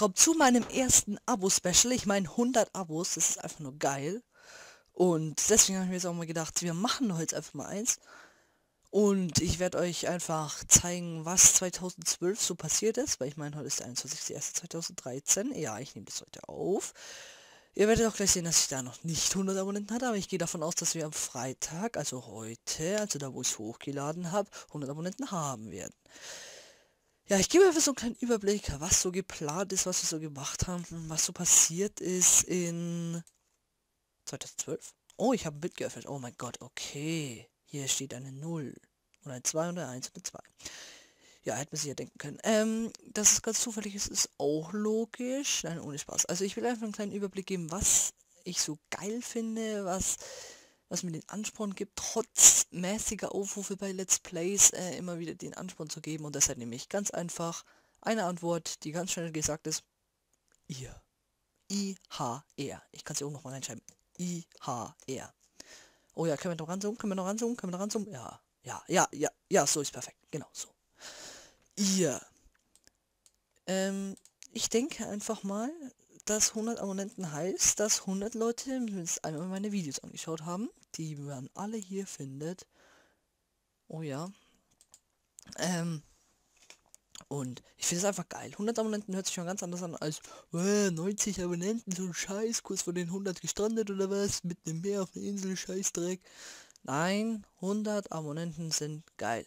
willkommen zu meinem ersten Abo-Special. Ich meine 100 Abos, das ist einfach nur geil. Und deswegen habe ich mir jetzt auch mal gedacht, wir machen heute einfach mal eins. Und ich werde euch einfach zeigen, was 2012 so passiert ist, weil ich meine, heute ist der 21.01.2013. Ja, ich nehme das heute auf. Ihr werdet auch gleich sehen, dass ich da noch nicht 100 Abonnenten hatte, aber ich gehe davon aus, dass wir am Freitag, also heute, also da wo ich es hochgeladen habe, 100 Abonnenten haben werden. Ja, ich gebe einfach so einen kleinen Überblick, was so geplant ist, was wir so gemacht haben, was so passiert ist in 2012. Oh, ich habe ein Bild geöffnet. Oh mein Gott, okay. Hier steht eine 0. Oder ein 2 oder 1 oder 2. Ja, hätte man sich ja denken können. Ähm, dass es ganz zufällig ist, ist auch logisch. Nein, ohne Spaß. Also ich will einfach einen kleinen Überblick geben, was ich so geil finde, was, was mir den Ansporn gibt, trotz mäßiger Aufrufe bei Let's Plays äh, immer wieder den Ansporn zu geben. Und deshalb nehme ich ganz einfach eine Antwort, die ganz schnell gesagt ist. Ihr. I-H-R. Ich kann sie auch noch mal reinschreiben. I-H-R. Oh ja, können wir noch ranzoomen? Können wir noch ranzoomen? Können wir noch ranzoomen? Ja, ja, ja, ja, ja, so ist perfekt. Genau, so. Ihr. Ähm, ich denke einfach mal, dass 100 Abonnenten heißt, dass 100 Leute mindestens einmal meine Videos angeschaut haben. Die man alle hier findet. Oh ja. Ähm, und ich finde es einfach geil. 100 Abonnenten hört sich schon ganz anders an als äh, 90 Abonnenten, so ein Scheiß, kurz vor den 100 gestrandet oder was, mit dem Meer auf der Insel, Scheißdreck. Nein, 100 Abonnenten sind geil.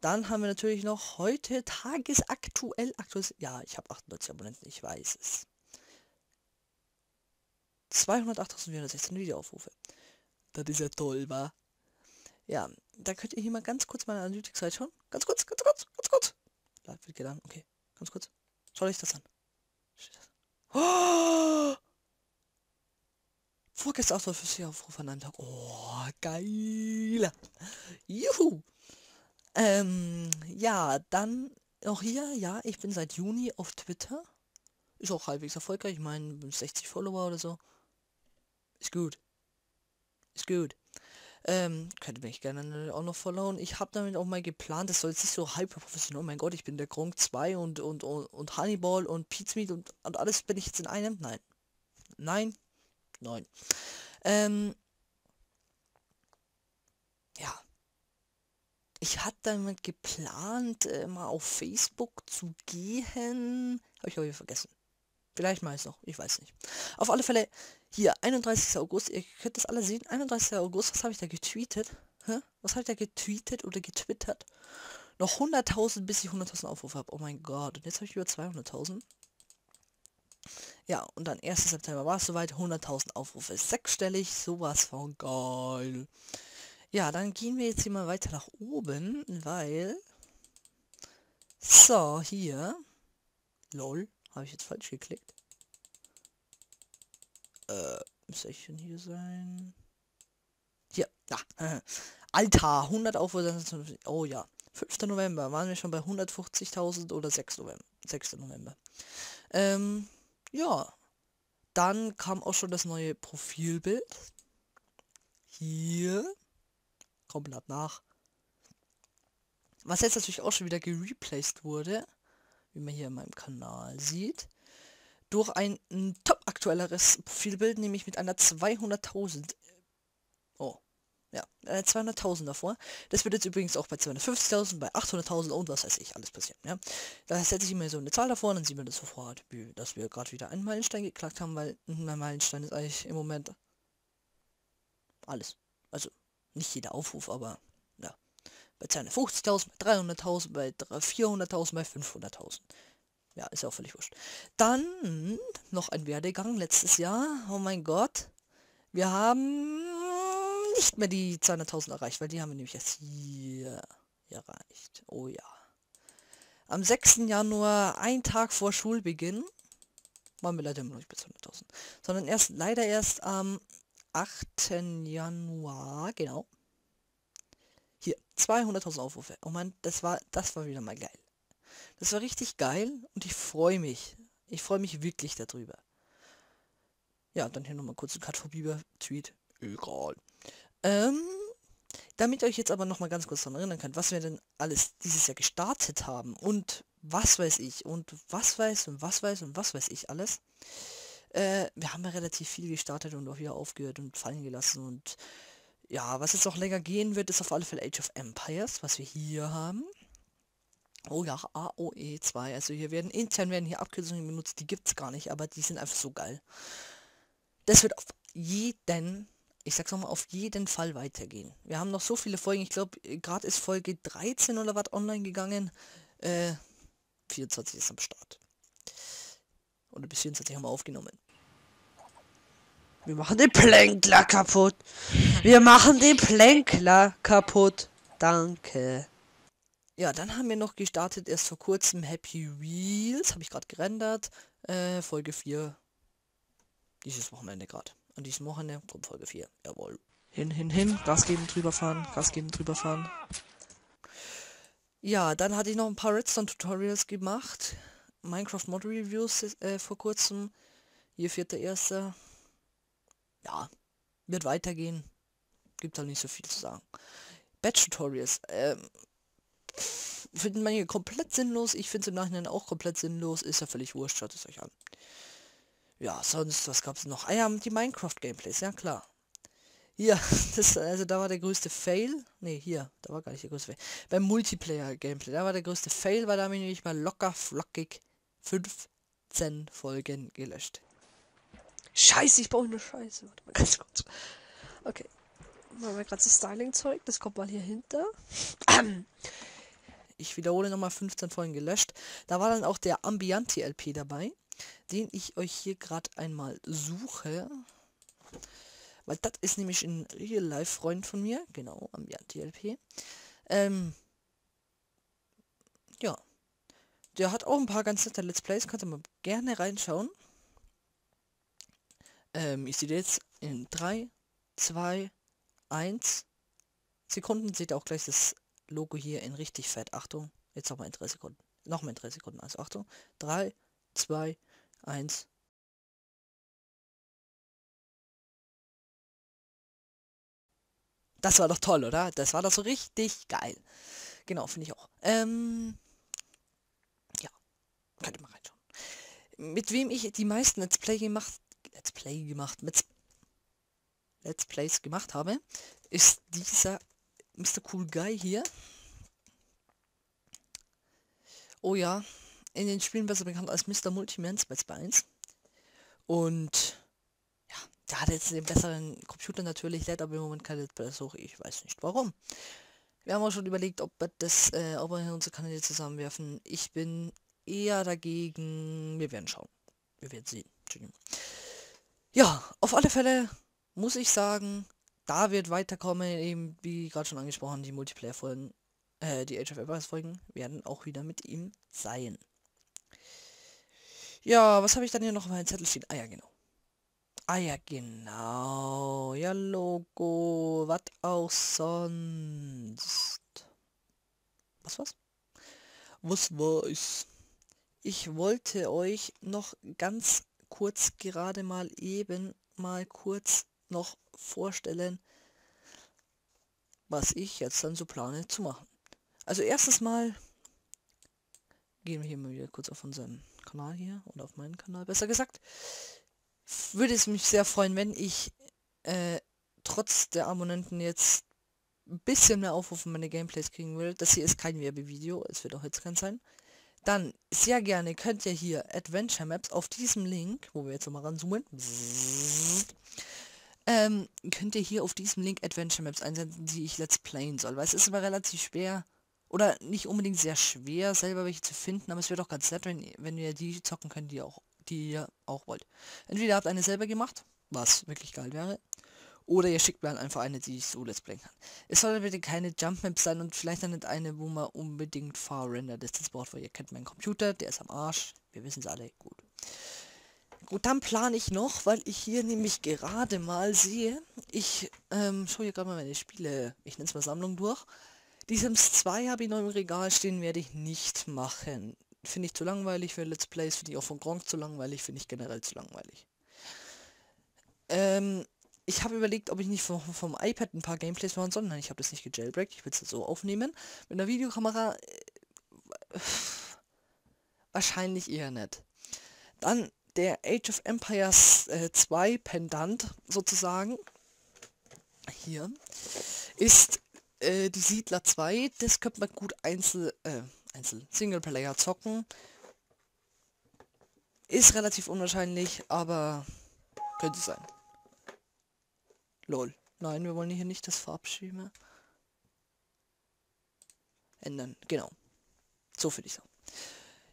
Dann haben wir natürlich noch heute tagesaktuell, aktuell, ja, ich habe 98 Abonnenten, ich weiß es. 208.416 Videoaufrufe. Das ist ja toll, wa? Ja, da könnt ihr hier mal ganz kurz meine Analytics-Seite schauen. Ganz kurz, ganz kurz, ganz kurz. Bleibt wird geladen. Okay, ganz kurz. Schau ich das an. Oh! Vorgestern 850 Aufrufe an einem Tag. Oh, geil. Juhu. Ähm, ja, dann auch hier, ja, ich bin seit Juni auf Twitter. Ist auch halbwegs erfolgreich. Ich meine, 60 Follower oder so. Ist gut. Ist gut. Ähm, könnte mich gerne auch noch followen. Ich habe damit auch mal geplant, das soll jetzt nicht so hyper professionell. Oh mein Gott, ich bin der Gronk 2 und, und, und, und Honeyball und Pizmeat und, und alles bin ich jetzt in einem? Nein. Nein. Nein. Ähm, ja. Ich hatte damit geplant, äh, mal auf Facebook zu gehen. Habe ich aber vergessen. Vielleicht mal es noch, ich weiß nicht. Auf alle Fälle, hier, 31. August, ihr könnt das alle sehen, 31. August, was habe ich da getweetet? Hä? Was habe ich da getweetet oder getwittert? Noch 100.000, bis ich 100.000 Aufrufe habe. Oh mein Gott, und jetzt habe ich über 200.000. Ja, und dann 1. September war es soweit, 100.000 Aufrufe. Sechsstellig, sowas von geil. Ja, dann gehen wir jetzt hier mal weiter nach oben, weil... So, hier. Lol. Habe ich jetzt falsch geklickt? Äh, müsste ich denn hier sein? Hier, da. Alter, 100 Aufrufe. Oh ja. 5. November waren wir schon bei 150.000 oder 6. November. 6. November. Ähm, ja. Dann kam auch schon das neue Profilbild. Hier. Komplett nach. Was jetzt natürlich auch schon wieder gereplaced wurde wie man hier in meinem Kanal sieht, durch ein top aktuelleres Profilbild, nämlich mit einer 200.000. Oh, ja, eine 200.000 davor. Das wird jetzt übrigens auch bei 250.000, bei 800.000 und was weiß ich, alles passieren. Ja, da setze ich immer so eine Zahl davor, dann sieht man das sofort, dass wir gerade wieder einen Meilenstein geklackt haben, weil mein Meilenstein ist eigentlich im Moment alles. Also nicht jeder Aufruf, aber bei 250.000, bei 300.000, bei 400.000, bei 500.000. Ja, ist ja auch völlig wurscht. Dann noch ein Werdegang letztes Jahr. Oh mein Gott. Wir haben nicht mehr die 200.000 erreicht, weil die haben wir nämlich erst hier erreicht. Oh ja. Am 6. Januar, ein Tag vor Schulbeginn, waren wir leider immer noch nicht bei 200.000, sondern erst leider erst am 8. Januar, genau, 200.000 Aufrufe. Oh man, das war, das war wieder mal geil. Das war richtig geil und ich freue mich. Ich freue mich wirklich darüber. Ja, dann hier nochmal kurz ein Cut Bieber Tweet. Egal. Ähm, damit ihr euch jetzt aber nochmal ganz kurz daran erinnern könnt, was wir denn alles dieses Jahr gestartet haben und was weiß ich und was weiß und was weiß und was weiß ich alles. Äh, wir haben ja relativ viel gestartet und auch wieder aufgehört und fallen gelassen und ja, was jetzt noch länger gehen wird, ist auf alle Fälle Age of Empires, was wir hier haben. Oh ja, AOE 2. Also hier werden intern werden hier Abkürzungen benutzt, die gibt es gar nicht, aber die sind einfach so geil. Das wird auf jeden, ich sag's nochmal, auf jeden Fall weitergehen. Wir haben noch so viele Folgen. Ich glaube, gerade ist Folge 13 oder was online gegangen. Äh, 24 ist am Start. Oder bis 24 haben wir aufgenommen. Wir machen den Plänkler kaputt. Wir machen den Plänkler kaputt. Danke. Ja, dann haben wir noch gestartet, erst vor kurzem Happy Wheels, habe ich gerade gerendert, äh, Folge 4, dieses Wochenende gerade. An diesem Wochenende kommt Folge 4, jawohl. Hin, hin, hin, Gas geben, drüber fahren, Gas geben, drüber fahren. Ja, dann hatte ich noch ein paar Redstone-Tutorials gemacht, Minecraft Mod Reviews äh, vor kurzem, hier vierter erster. Ja, wird weitergehen, gibt halt nicht so viel zu sagen. Batch-Tutorials, ähm, finden manche komplett sinnlos. Ich finde es im Nachhinein auch komplett sinnlos. Ist ja völlig wurscht, schaut es euch an. Ja, sonst, was gab es noch? Ah ja, die Minecraft-Gameplays, ja klar. Hier, das, also da war der größte Fail. Ne, hier, da war gar nicht der größte Fail. Beim Multiplayer-Gameplay, da war der größte Fail, weil da habe ich mal locker flockig 15 Folgen gelöscht. Scheiße, ich baue eine Scheiße. Warte mal ganz kurz. Okay. Machen wir gerade das Styling-Zeug, das kommt mal hier hinter. Ich wiederhole nochmal 15 Folgen gelöscht. Da war dann auch der Ambianti LP dabei, den ich euch hier gerade einmal suche. Weil das ist nämlich ein Real-Life-Freund von mir. Genau, Ambianti LP. Ähm, ja. Der hat auch ein paar ganz nette Let's Plays. Könnt ihr mal gerne reinschauen. Ähm, ich sehe jetzt in 3, 2, 1 Sekunden. Seht ihr auch gleich das Logo hier in richtig fett. Achtung, jetzt nochmal in 3 Sekunden. Nochmal in 3 Sekunden. Also Achtung. 3, 2, 1. Das war doch toll, oder? Das war doch so richtig geil. Genau, finde ich auch. Ähm, ja, könnt ihr mal reinschauen. Mit wem ich die meisten Let's Play gemacht, Let's Play gemacht, mit Let's Plays gemacht habe, ist dieser Mr. Cool Guy hier. Oh ja, in den Spielen besser bekannt als Mr. Multimans bei 1. Und ja, der hat jetzt den besseren Computer natürlich, lädt aber im Moment keine Suche. Ich weiß nicht warum. Wir haben auch schon überlegt, ob wir das, äh, ob wir unsere Kanäle zusammenwerfen. Ich bin eher dagegen. Wir werden schauen. Wir werden sehen. Ja, auf alle Fälle muss ich sagen, da wird weiterkommen, eben wie gerade schon angesprochen, die Multiplayer-Folgen, äh, die Age of Empires Folgen werden auch wieder mit ihm sein. Ja, was habe ich dann hier noch auf meinem Zettel stehen? Ah ja, genau. Ah ja, genau. Ja, Logo. Was auch sonst. Was was? Was war? Ich wollte euch noch ganz kurz gerade mal eben mal kurz noch vorstellen, was ich jetzt dann so plane zu machen. Also erstes Mal gehen wir hier mal wieder kurz auf unseren Kanal hier und auf meinen Kanal, besser gesagt. Würde es mich sehr freuen, wenn ich äh, trotz der Abonnenten jetzt ein bisschen mehr Aufrufe meine Gameplays kriegen will. Das hier ist kein Werbevideo, es wird auch jetzt kein sein. Dann sehr gerne könnt ihr hier Adventure Maps auf diesem Link, wo wir jetzt nochmal ranzoomen, ähm, könnt ihr hier auf diesem Link Adventure Maps einsetzen, die ich let's playen soll. Weil es ist aber relativ schwer, oder nicht unbedingt sehr schwer, selber welche zu finden, aber es wird auch ganz nett, wenn, wenn ihr die zocken könnt, die, auch, die ihr auch wollt. Entweder habt eine selber gemacht, was wirklich geil wäre, oder ihr schickt mir halt einfach eine, die ich so let's playen kann. Es soll bitte keine Jump Map sein und vielleicht dann nicht eine, wo man unbedingt Far Render Distance braucht, weil ihr kennt meinen Computer, der ist am Arsch. Wir wissen es alle, gut. Gut, dann plane ich noch, weil ich hier nämlich gerade mal sehe, ich ähm, schaue hier gerade mal meine Spiele, ich nenne es mal Sammlung durch. Die Sims 2 habe ich noch im Regal stehen, werde ich nicht machen. Finde ich zu langweilig für Let's Plays, finde ich auch von Gronk zu langweilig, finde ich generell zu langweilig. Ähm, ich habe überlegt, ob ich nicht vom, vom, iPad ein paar Gameplays machen soll. Nein, ich habe das nicht gejailbreakt, ich will es so aufnehmen. Mit einer Videokamera... Äh, wahrscheinlich eher nicht. Dann der Age of Empires äh, 2 Pendant sozusagen. Hier ist äh, die Siedler 2. Das könnte man gut einzel, äh, einzel Singleplayer zocken. Ist relativ unwahrscheinlich, aber könnte sein. Lol. Nein, wir wollen hier nicht das Farbschema ändern. Genau. So finde ich sagen.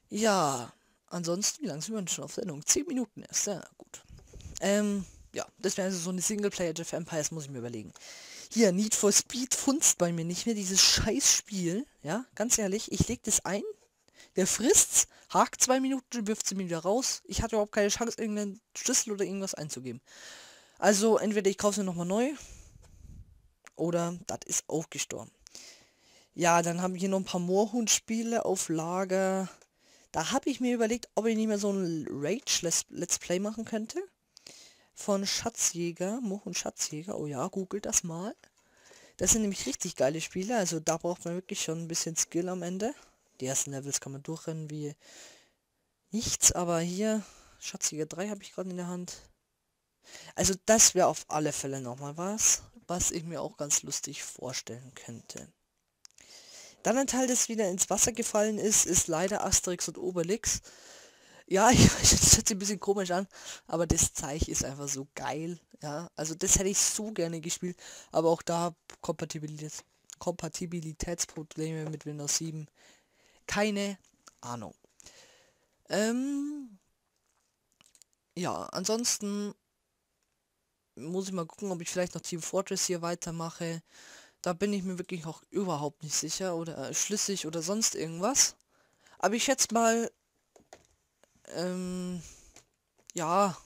Ja, ansonsten, wie lange sind wir denn schon auf Sendung? 10 Minuten erst. Ja, gut. Ähm, ja, das wäre also so eine Singleplayer Jeff Empires, muss ich mir überlegen. Hier, Need for Speed funzt bei mir nicht mehr, dieses Scheißspiel. Ja, ganz ehrlich, ich leg das ein, der frisst's, hakt zwei Minuten, wirft sie mir wieder raus. Ich hatte überhaupt keine Chance, irgendeinen Schlüssel oder irgendwas einzugeben. Also, entweder ich kaufe sie nochmal neu, oder das ist auch gestorben. Ja, dann haben wir hier noch ein paar Moorhund-Spiele auf Lager. Da habe ich mir überlegt, ob ich nicht mehr so ein Rage-Let's Play machen könnte. Von Schatzjäger, Moorhund Schatzjäger. Oh ja, googelt das mal. Das sind nämlich richtig geile Spiele. Also da braucht man wirklich schon ein bisschen Skill am Ende. Die ersten Levels kann man durchrennen wie nichts. Aber hier, Schatzjäger 3 habe ich gerade in der Hand. Also das wäre auf alle Fälle nochmal was, was ich mir auch ganz lustig vorstellen könnte. Dann ein Teil, das wieder ins Wasser gefallen ist, ist leider Asterix und Obelix. Ja, ich weiß, das hört sich ein bisschen komisch an, aber das Zeichen ist einfach so geil. Ja, also das hätte ich so gerne gespielt, aber auch da Kompatibilität, Kompatibilitätsprobleme mit Windows 7. Keine Ahnung. Ähm, ja, ansonsten muss ich mal gucken, ob ich vielleicht noch Team Fortress hier weitermache. Da bin ich mir wirklich auch überhaupt nicht sicher oder schlüssig oder sonst irgendwas. Aber ich schätze mal, ähm, ja,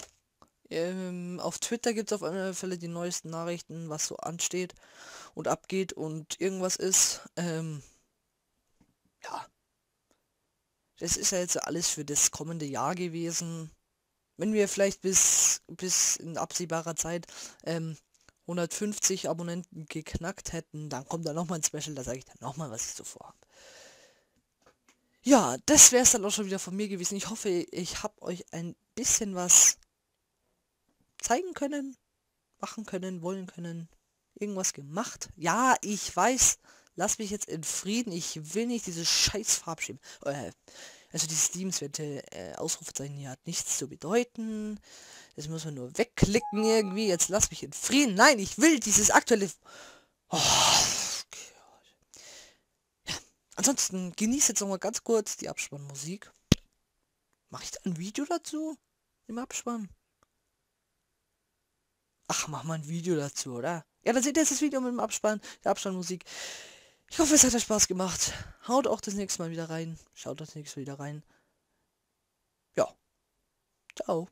ähm, auf Twitter gibt es auf alle Fälle die neuesten Nachrichten, was so ansteht und abgeht und irgendwas ist. Ähm, ja. Das ist ja jetzt alles für das kommende Jahr gewesen. Wenn wir vielleicht bis, bis in absehbarer Zeit ähm, 150 Abonnenten geknackt hätten, dann kommt da nochmal ein Special, da sage ich dann nochmal, was ich so vorhabe. Ja, das wäre es dann auch schon wieder von mir gewesen. Ich hoffe, ich habe euch ein bisschen was zeigen können, machen können, wollen können, irgendwas gemacht. Ja, ich weiß, lass mich jetzt in Frieden. Ich will nicht diese scheiß Farbschirm. Äh, also dieses liebenswerte äh, Ausrufezeichen hier hat nichts zu bedeuten. Das muss man nur wegklicken irgendwie. Jetzt lass mich in Frieden. Nein, ich will dieses aktuelle... Oh, ja. Ansonsten genießt jetzt noch mal ganz kurz die Abspannmusik. Mache ich da ein Video dazu? Im Abspann? Ach, mach mal ein Video dazu, oder? Ja, dann seht ihr jetzt das Video mit dem Abspann, der Abspannmusik. Ich hoffe, es hat euch Spaß gemacht. Haut auch das nächste Mal wieder rein. Schaut das nächste Mal wieder rein. Ja. Ciao.